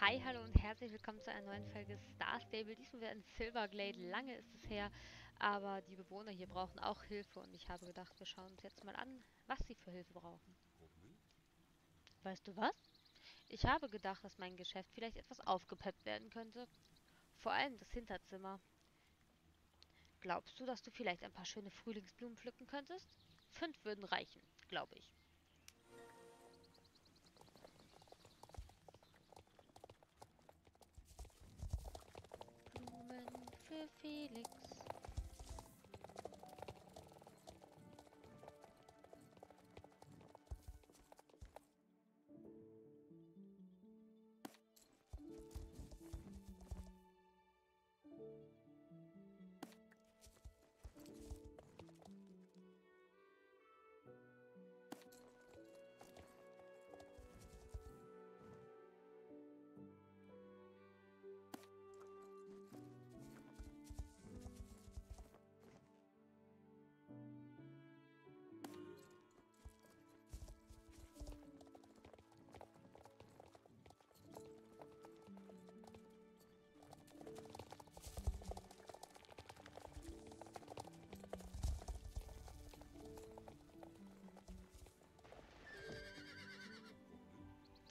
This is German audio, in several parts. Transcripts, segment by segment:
Hi, hallo und herzlich willkommen zu einer neuen Folge Star Stable. Diesmal wieder in Silverglade. Lange ist es her, aber die Bewohner hier brauchen auch Hilfe und ich habe gedacht, wir schauen uns jetzt mal an, was sie für Hilfe brauchen. Weißt du was? Ich habe gedacht, dass mein Geschäft vielleicht etwas aufgepeppt werden könnte. Vor allem das Hinterzimmer. Glaubst du, dass du vielleicht ein paar schöne Frühlingsblumen pflücken könntest? Fünf würden reichen, glaube ich. Blumen für Felix.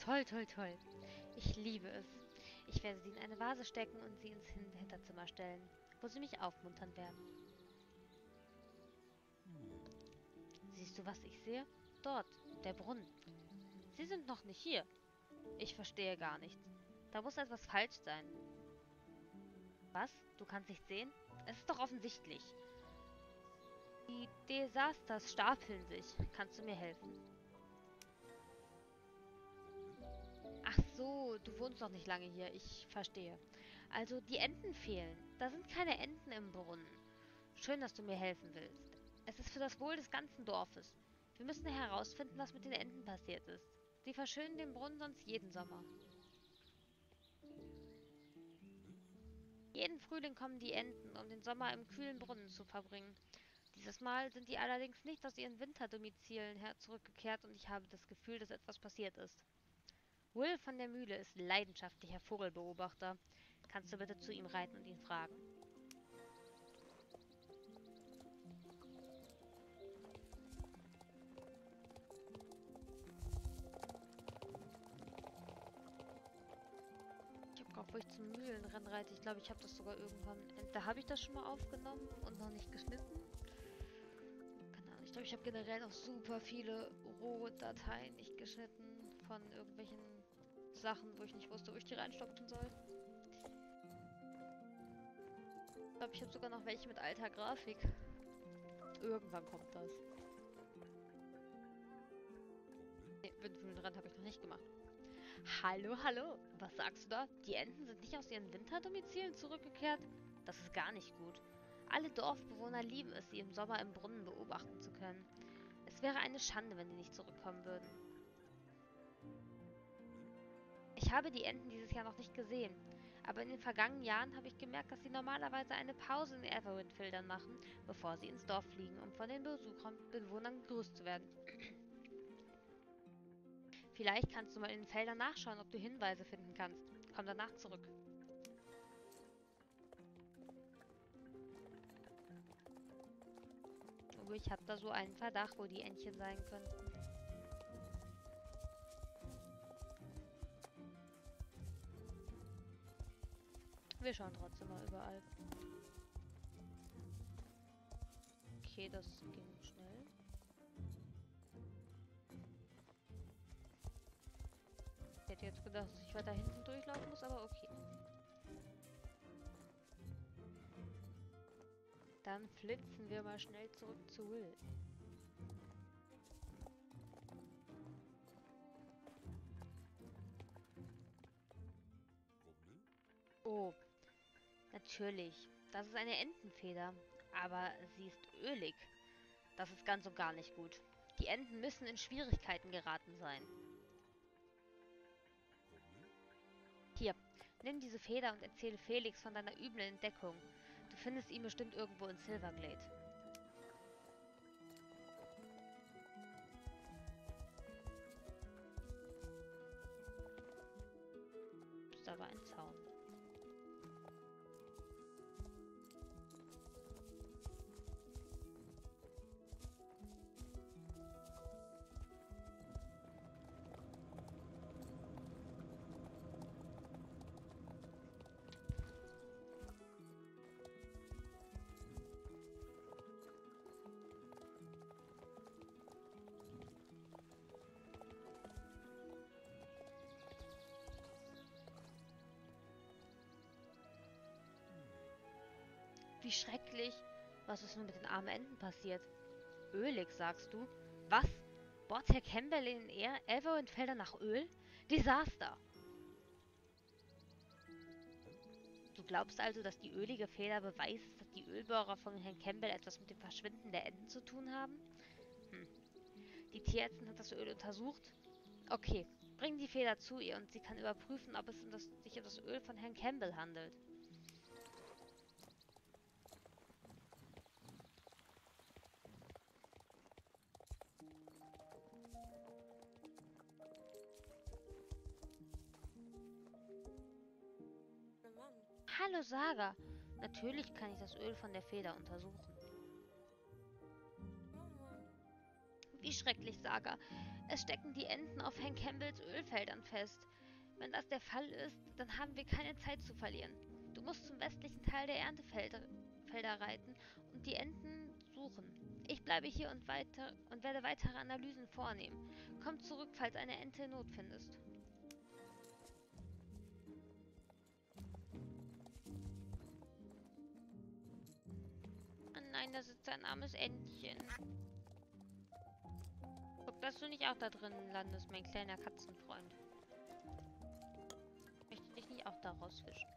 Toll, toll, toll. Ich liebe es. Ich werde sie in eine Vase stecken und sie ins Hin- Hinterzimmer stellen, wo sie mich aufmuntern werden. Siehst du, was ich sehe? Dort, der Brunnen. Sie sind noch nicht hier. Ich verstehe gar nichts. Da muss etwas falsch sein. Was? Du kannst nicht sehen? Es ist doch offensichtlich. Die Desasters stapeln sich. Kannst du mir helfen? So, du wohnst noch nicht lange hier. Ich verstehe. Also, die Enten fehlen. Da sind keine Enten im Brunnen. Schön, dass du mir helfen willst. Es ist für das Wohl des ganzen Dorfes. Wir müssen herausfinden, was mit den Enten passiert ist. Sie verschönen den Brunnen sonst jeden Sommer. Jeden Frühling kommen die Enten, um den Sommer im kühlen Brunnen zu verbringen. Dieses Mal sind die allerdings nicht aus ihren Winterdomizilen her zurückgekehrt und ich habe das Gefühl, dass etwas passiert ist. Will von der Mühle ist leidenschaftlicher Vogelbeobachter. Kannst du bitte zu ihm reiten und ihn fragen? Wo ich zum Mühlenrennen reite, ich glaube, ich habe das sogar irgendwann... Da habe ich das schon mal aufgenommen und noch nicht geschnitten. Keine Ahnung, ich glaube, ich habe generell noch super viele Rohdateien nicht geschnitten von irgendwelchen Sachen, wo ich nicht wusste, wo ich die reinstopfen soll. Ich glaube, ich habe sogar noch welche mit alter Grafik. Irgendwann kommt das. Ne, Windmühlenrand habe ich noch nicht gemacht. Hallo, hallo. Was sagst du da? Die Enten sind nicht aus ihren Winterdomizilen zurückgekehrt? Das ist gar nicht gut. Alle Dorfbewohner lieben es, sie im Sommer im Brunnen beobachten zu können. Es wäre eine Schande, wenn sie nicht zurückkommen würden. Ich habe die Enten dieses Jahr noch nicht gesehen, aber in den vergangenen Jahren habe ich gemerkt, dass sie normalerweise eine Pause in den Everwind-Feldern machen, bevor sie ins Dorf fliegen, um von den Besuchern, Bewohnern begrüßt zu werden. Vielleicht kannst du mal in den Feldern nachschauen, ob du Hinweise finden kannst. Komm danach zurück. Oh, ich habe da so einen Verdacht, wo die Entchen sein könnten. Wir schauen trotzdem mal überall. Okay, das ging schnell. Ich hätte jetzt gedacht, dass ich weiter hinten durchlaufen muss, aber okay. Dann flitzen wir mal schnell zurück zu Will. Oh, natürlich. Das ist eine Entenfeder. Aber sie ist ölig. Das ist ganz und gar nicht gut. Die Enten müssen in Schwierigkeiten geraten sein. Hier, nimm diese Feder und erzähle Felix von deiner üblen Entdeckung. Du findest ihn bestimmt irgendwo in Silverglade. Wie schrecklich. Was ist nun mit den armen Enten passiert? Ölig, sagst du? Was? Bohrt Herr Campbell in er Elverwindfelder nach Öl? Desaster! Du glaubst also, dass die ölige Feder Beweis ist, dass die Ölbohrer von Herrn Campbell etwas mit dem Verschwinden der Enten zu tun haben? Hm. Die Tierärztin hat das Öl untersucht? Okay, bring die Feder zu ihr und sie kann überprüfen, ob es um das, sich um das Öl von Herrn Campbell handelt. Hallo Saga. Natürlich kann ich das Öl von der Feder untersuchen. Wie schrecklich, Saga. Es stecken die Enten auf Hank Campbells Ölfeldern fest. Wenn das der Fall ist, dann haben wir keine Zeit zu verlieren. Du musst zum westlichen Teil der Erntefelder Felder reiten und die Enten suchen. Ich bleibe hier und, weiter, und werde weitere Analysen vornehmen. Komm zurück, falls eine Ente Not findest. Da sitzt ein armes Entchen. Guck, dass du nicht auch da drin landest, mein kleiner Katzenfreund. Ich möchte dich nicht auch da rausfischen.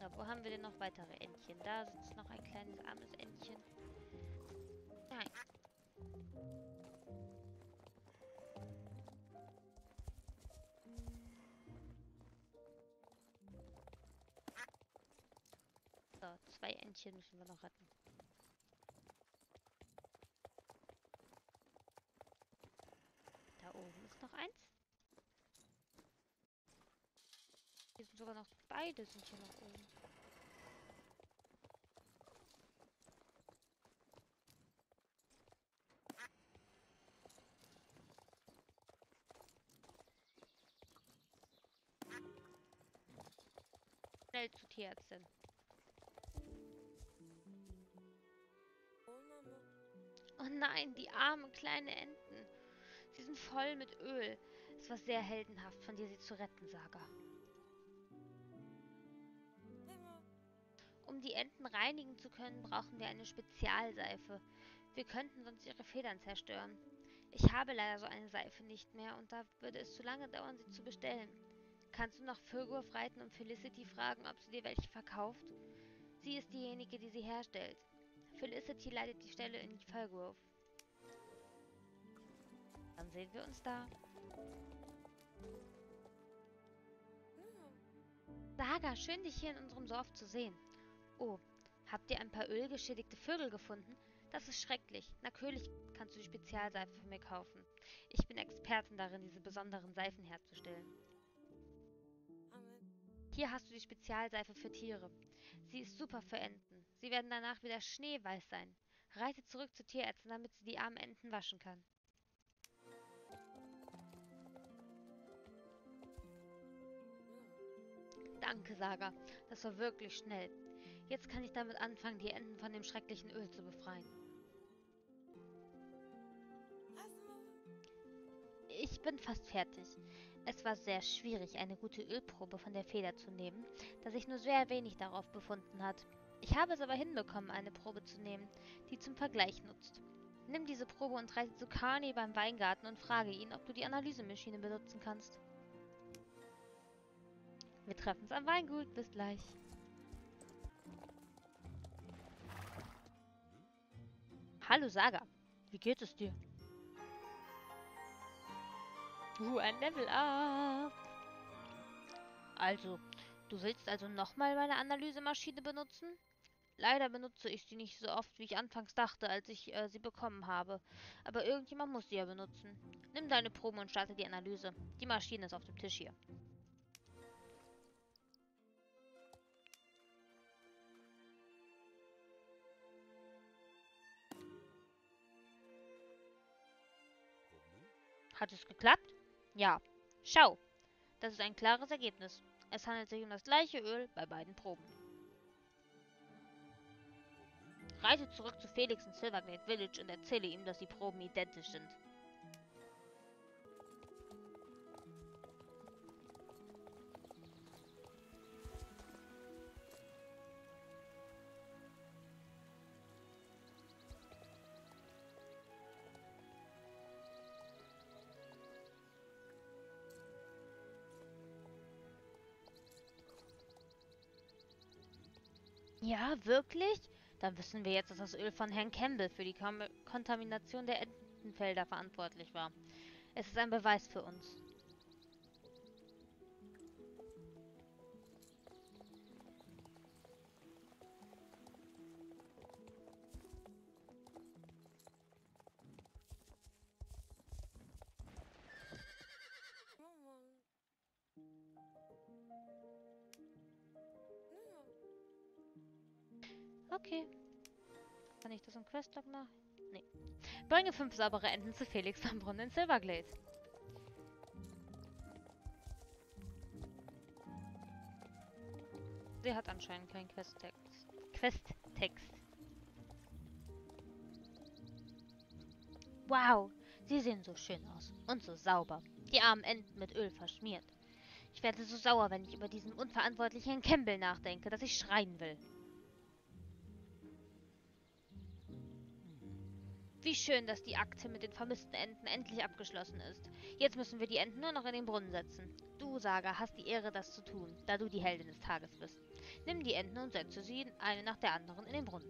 So, wo haben wir denn noch weitere Entchen? Da sitzt noch ein kleines armes Entchen. Zwei Entchen müssen wir noch retten. Da oben ist noch eins. Hier sind sogar noch beide sind hier noch oben. Schnell zu Tierärztin. Nein, die armen kleinen Enten. Sie sind voll mit Öl. Es war sehr heldenhaft von dir, sie zu retten, Saga. Um die Enten reinigen zu können, brauchen wir eine Spezialseife. Wir könnten sonst ihre Federn zerstören. Ich habe leider so eine Seife nicht mehr und da würde es zu lange dauern, sie zu bestellen. Kannst du nach Firgurf reiten und Felicity fragen, ob sie dir welche verkauft? Sie ist diejenige, die sie herstellt. Felicity leitet die Stelle in Fallgrove. Dann sehen wir uns da. Saga, schön dich hier in unserem Dorf zu sehen. Oh, habt ihr ein paar ölgeschädigte Vögel gefunden? Das ist schrecklich. Natürlich kannst du die Spezialseife für mir kaufen. Ich bin Expertin darin, diese besonderen Seifen herzustellen. Hier hast du die Spezialseife für Tiere. Sie ist super für Enten. Sie werden danach wieder schneeweiß sein. Reite zurück zur Tierärztin, damit sie die armen Enten waschen kann. Danke, Saga. Das war wirklich schnell. Jetzt kann ich damit anfangen, die Enten von dem schrecklichen Öl zu befreien. Ich bin fast fertig. Es war sehr schwierig, eine gute Ölprobe von der Feder zu nehmen, da sich nur sehr wenig darauf befunden hat. Ich habe es aber hinbekommen, eine Probe zu nehmen, die zum Vergleich nutzt. Nimm diese Probe und reise zu Carney beim Weingarten und frage ihn, ob du die Analysemaschine benutzen kannst. Wir treffen uns am Weingut. Bis gleich. Hallo Saga, wie geht es dir? Uh, ein Level up. Also, du willst also nochmal meine Analysemaschine benutzen? Leider benutze ich sie nicht so oft, wie ich anfangs dachte, als ich äh, sie bekommen habe. Aber irgendjemand muss sie ja benutzen. Nimm deine Proben und starte die Analyse. Die Maschine ist auf dem Tisch hier. Hat es geklappt? Ja. Schau. Das ist ein klares Ergebnis. Es handelt sich um das gleiche Öl bei beiden Proben. Reise zurück zu Felix in Silverglade Village und erzähle ihm, dass die Proben identisch sind. Ja, wirklich? Dann wissen wir jetzt, dass das Öl von Herrn Campbell für die Kom Kontamination der Entenfelder verantwortlich war. Es ist ein Beweis für uns. Okay. Kann ich das im Questlog nach? Nee. Bringe fünf saubere Enten zu Felix am Brunnen in Silverglade. Sie hat anscheinend keinen Questtext. Questtext. Wow, sie sehen so schön aus und so sauber. Die armen Enten mit Öl verschmiert. Ich werde so sauer, wenn ich über diesen unverantwortlichen Campbell nachdenke, dass ich schreien will. Wie schön, dass die Akte mit den vermissten Enten endlich abgeschlossen ist. Jetzt müssen wir die Enten nur noch in den Brunnen setzen. Du, Saga, hast die Ehre, das zu tun, da du die Heldin des Tages bist. Nimm die Enten und setze sie eine nach der anderen in den Brunnen.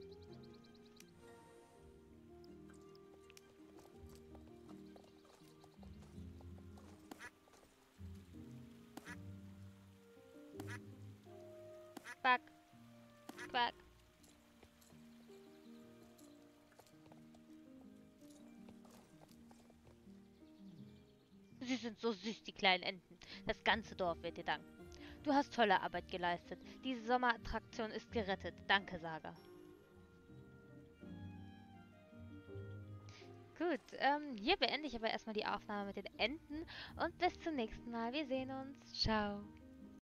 Quack. Quack. Sie sind so süß, die kleinen Enten. Das ganze Dorf wird dir danken. Du hast tolle Arbeit geleistet. Diese Sommerattraktion ist gerettet. Danke, Saga. Gut, ähm, hier beende ich aber erstmal die Aufnahme mit den Enten und bis zum nächsten Mal. Wir sehen uns. Ciao.